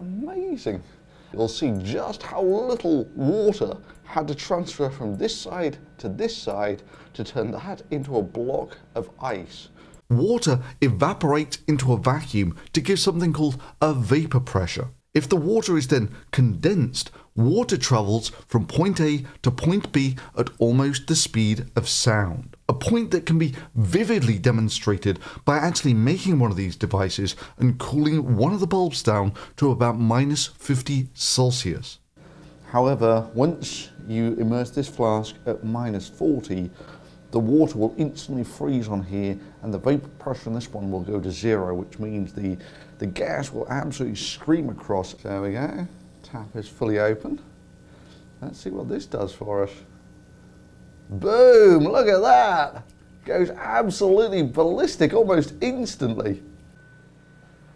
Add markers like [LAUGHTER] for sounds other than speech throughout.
Amazing. You'll see just how little water had to transfer from this side to this side to turn that into a block of ice. Water evaporates into a vacuum to give something called a vapor pressure. If the water is then condensed, water travels from point A to point B at almost the speed of sound. A point that can be vividly demonstrated by actually making one of these devices and cooling one of the bulbs down to about minus 50 Celsius. However, once you immerse this flask at minus 40, the water will instantly freeze on here and the vapor pressure on this one will go to zero, which means the, the gas will absolutely scream across. There we go, tap is fully open. Let's see what this does for us. Boom, look at that. Goes absolutely ballistic almost instantly.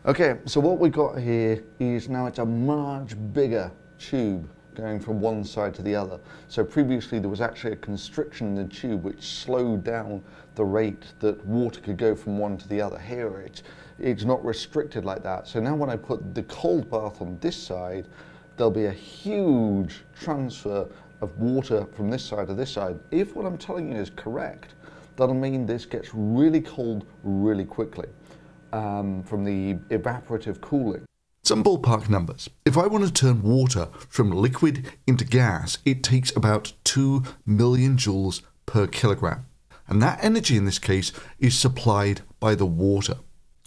Okay, so what we've got here is now it's a much bigger tube going from one side to the other. So previously there was actually a constriction in the tube which slowed down the rate that water could go from one to the other. Here it's, it's not restricted like that. So now when I put the cold bath on this side, there'll be a huge transfer of water from this side to this side. If what I'm telling you is correct, that'll mean this gets really cold really quickly um, from the evaporative cooling. Some ballpark numbers. If I want to turn water from liquid into gas, it takes about 2 million joules per kilogram. And that energy in this case is supplied by the water.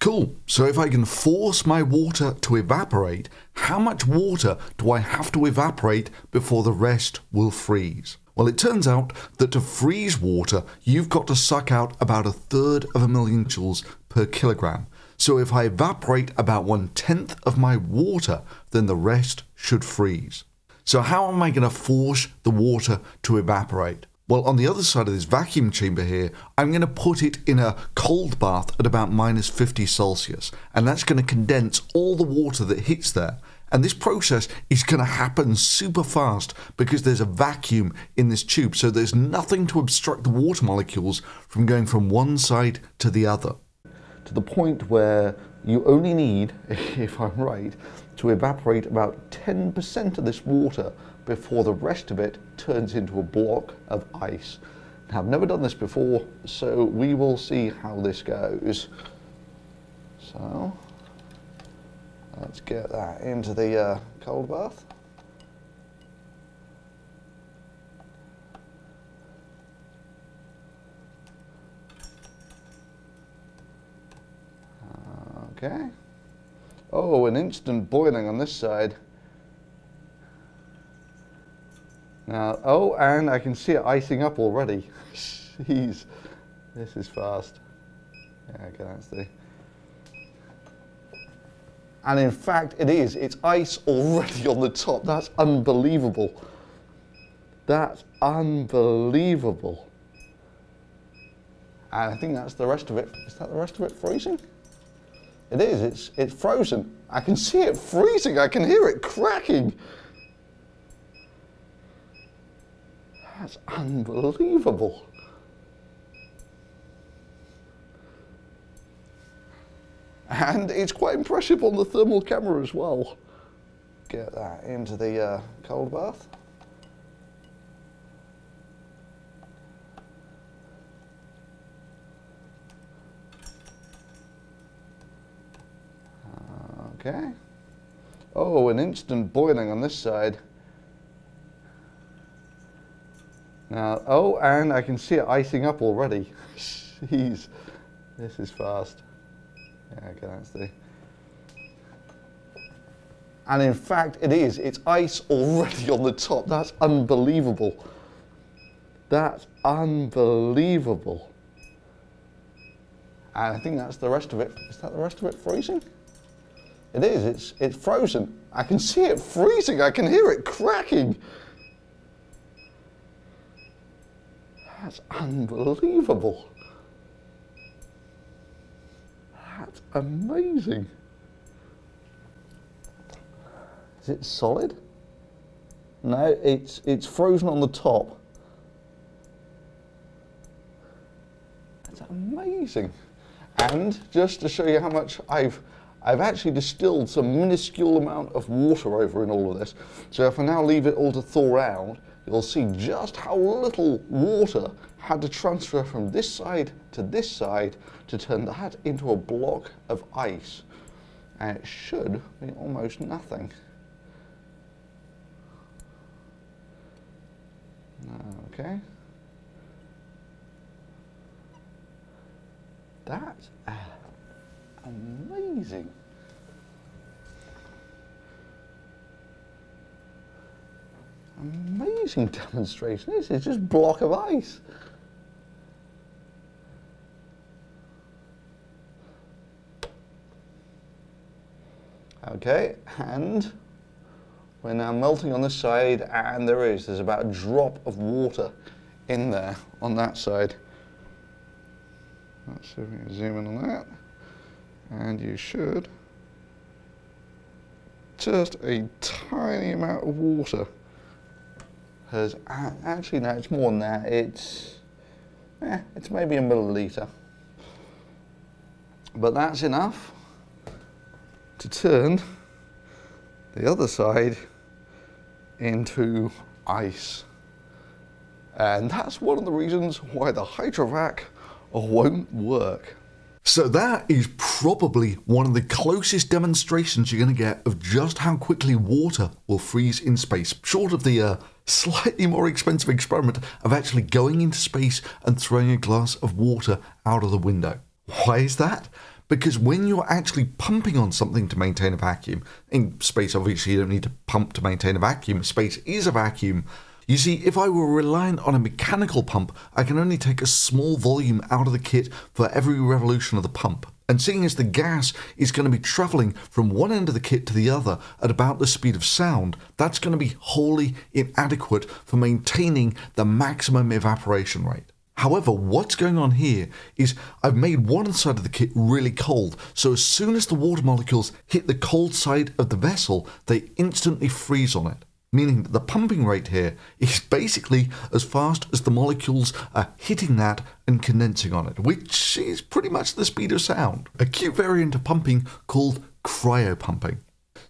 Cool, so if I can force my water to evaporate, how much water do I have to evaporate before the rest will freeze? Well, it turns out that to freeze water, you've got to suck out about a third of a million joules per kilogram. So if I evaporate about one tenth of my water, then the rest should freeze. So how am I going to force the water to evaporate? Well, on the other side of this vacuum chamber here, I'm going to put it in a cold bath at about minus 50 Celsius, and that's going to condense all the water that hits there. And this process is going to happen super fast because there's a vacuum in this tube, so there's nothing to obstruct the water molecules from going from one side to the other to the point where you only need, [LAUGHS] if I'm right, to evaporate about 10% of this water before the rest of it turns into a block of ice. Now, I've never done this before, so we will see how this goes. So, let's get that into the uh, cold bath. Okay. Oh, an instant boiling on this side. Now, oh, and I can see it icing up already. [LAUGHS] Jeez, this is fast. Yeah, okay, that's the... And in fact, it is. It's ice already [LAUGHS] on the top. That's unbelievable. That's unbelievable. And I think that's the rest of it. Is that the rest of it freezing? It is, it's, it's frozen. I can see it freezing, I can hear it cracking. That's unbelievable. And it's quite impressive on the thermal camera as well. Get that into the uh, cold bath. Okay. Oh, an instant boiling on this side. Now, oh, and I can see it icing up already. [LAUGHS] Jeez, this is fast. Yeah, okay, that's the... And in fact, it is. It's ice already on the top. That's unbelievable. That's unbelievable. And I think that's the rest of it. Is that the rest of it freezing? It is, it's, it's frozen. I can see it freezing, I can hear it cracking. That's unbelievable. That's amazing. Is it solid? No, it's, it's frozen on the top. That's amazing. And just to show you how much I've I've actually distilled some minuscule amount of water over in all of this. So if I now leave it all to thaw out, you'll see just how little water had to transfer from this side to this side to turn that into a block of ice. And it should be almost nothing. Okay. That's uh, amazing. Amazing [LAUGHS] demonstration. This is just block of ice. Okay, and we're now melting on this side and there is, there's about a drop of water in there on that side. Let's see if we can zoom in on that. And you should, just a tiny amount of water has, actually no, it's more than that. It's, eh, it's maybe a milliliter. But that's enough to turn the other side into ice. And that's one of the reasons why the Hydrovac won't work. So that is probably one of the closest demonstrations you're going to get of just how quickly water will freeze in space, short of the uh, slightly more expensive experiment of actually going into space and throwing a glass of water out of the window. Why is that? Because when you're actually pumping on something to maintain a vacuum, in space obviously you don't need to pump to maintain a vacuum, space is a vacuum. You see, if I were reliant on a mechanical pump, I can only take a small volume out of the kit for every revolution of the pump. And seeing as the gas is going to be travelling from one end of the kit to the other at about the speed of sound, that's going to be wholly inadequate for maintaining the maximum evaporation rate. However, what's going on here is I've made one side of the kit really cold, so as soon as the water molecules hit the cold side of the vessel, they instantly freeze on it. Meaning that the pumping rate here is basically as fast as the molecules are hitting that and condensing on it, which is pretty much the speed of sound. A cute variant of pumping called cryopumping.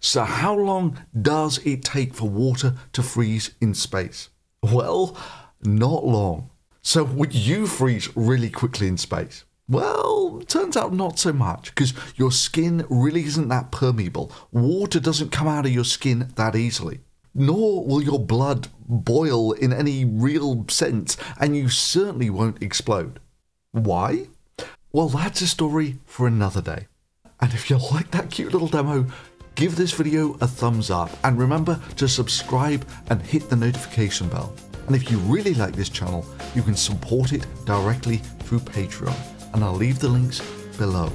So, how long does it take for water to freeze in space? Well, not long. So, would you freeze really quickly in space? Well, turns out not so much because your skin really isn't that permeable. Water doesn't come out of your skin that easily. Nor will your blood boil in any real sense, and you certainly won't explode. Why? Well, that's a story for another day. And if you like that cute little demo, give this video a thumbs up and remember to subscribe and hit the notification bell. And if you really like this channel, you can support it directly through Patreon, and I'll leave the links below.